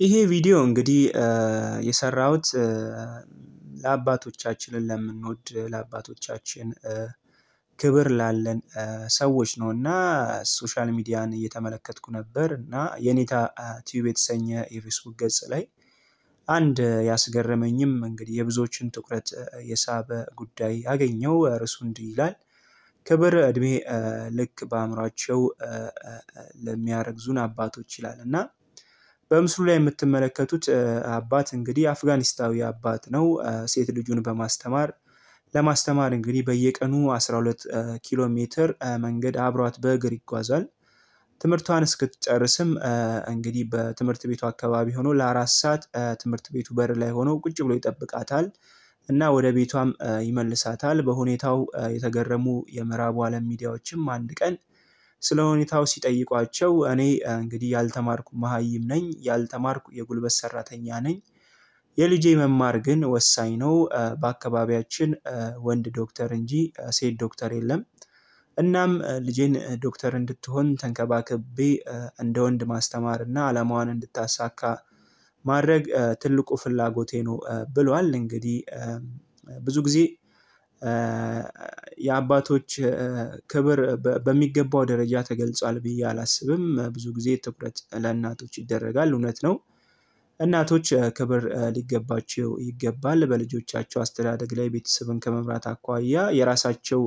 ይሄ ቪዲዮ እንግዲህ የሰራሁት ለአባቶቻችንን ለምንወድ ለአባቶቻችን ክብር ላለን ሰዎች ነው እና social media ን እየተመለከትኩ ነበር እና የኔታ ቲዩብ የተሰኘ የፌስቡክ ገጽ ላይ አንድ ያስገረመኝም እንግዲህ የብዙዎችን ትኩረት የሳበ ጉዳይ አገኘው። እርሱ እንዲህ ይላል ክብር እድሜ ልክ በአእምሯቸው ለሚያረግዙን አባቶች ይላል እና በምስሉ ላይ የምትመለከቱት አባት እንግዲህ አፍጋኒስታዊ አባት ነው ሴት ልጁን በማስተማር ለማስተማር እንግዲህ በየቀኑ አስራ ሁለት ኪሎ ሜትር መንገድ አብሯት በእግር ይጓዛል። ትምህርቷን እስክትጨርስም እንግዲህ በትምህርት ቤቱ አካባቢ ሆኖ ለአራት ሰዓት ትምህርት ቤቱ በር ላይ ሆኖ ቁጭ ብሎ ይጠብቃታል እና ወደ ቤቷም ይመልሳታል በሁኔታው የተገረሙ የምዕራቡ አለም ሚዲያዎችም አንድ ቀን ስለ ሁኔታው ሲጠይቋቸው እኔ እንግዲህ ያልተማርኩ መሃይም ነኝ ያልተማርኩ የጉልበት ሰራተኛ ነኝ የልጄ መማር ግን ወሳኝ ነው በአካባቢያችን ወንድ ዶክተር እንጂ ሴት ዶክተር የለም እናም ልጄን ዶክተር እንድትሆን ተንከባክቤ እንደ ወንድ ማስተማር እና አላማዋን እንድታሳካ ማድረግ ትልቁ ፍላጎቴ ነው ብሏል። እንግዲህ ብዙ ጊዜ የአባቶች ክብር በሚገባው ደረጃ ተገልጿል ብዬ አላስብም። ብዙ ጊዜ ትኩረት ለእናቶች ይደረጋል። እውነት ነው። እናቶች ክብር ሊገባቸው ይገባል። በልጆቻቸው አስተዳደግ ላይ ቤተሰብን ከመምራት አኳያ የራሳቸው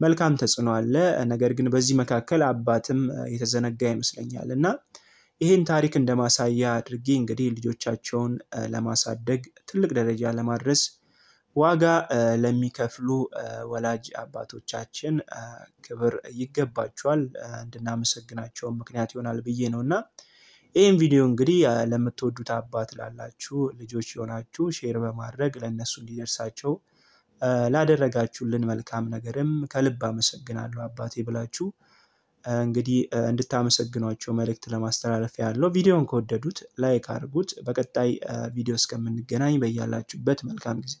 መልካም ተጽዕኖ አለ። ነገር ግን በዚህ መካከል አባትም የተዘነጋ ይመስለኛል። እና ይሄን ታሪክ እንደማሳያ አድርጌ እንግዲህ ልጆቻቸውን ለማሳደግ ትልቅ ደረጃ ለማድረስ ዋጋ ለሚከፍሉ ወላጅ አባቶቻችን ክብር ይገባቸዋል። እንድናመሰግናቸውም ምክንያት ይሆናል ብዬ ነው። እና ይሄን ቪዲዮ እንግዲህ ለምትወዱት አባት ላላችሁ ልጆች የሆናችሁ share በማድረግ ለእነሱ እንዲደርሳቸው ላደረጋችሁልን መልካም ነገርም ከልብ አመሰግናለሁ አባቴ ብላችሁ እንግዲህ እንድታመሰግኗቸው መልእክት ለማስተላለፍ ያለው ቪዲዮን ከወደዱት like አድርጉት። በቀጣይ ቪዲዮ እስከምንገናኝ በያላችሁበት መልካም ጊዜ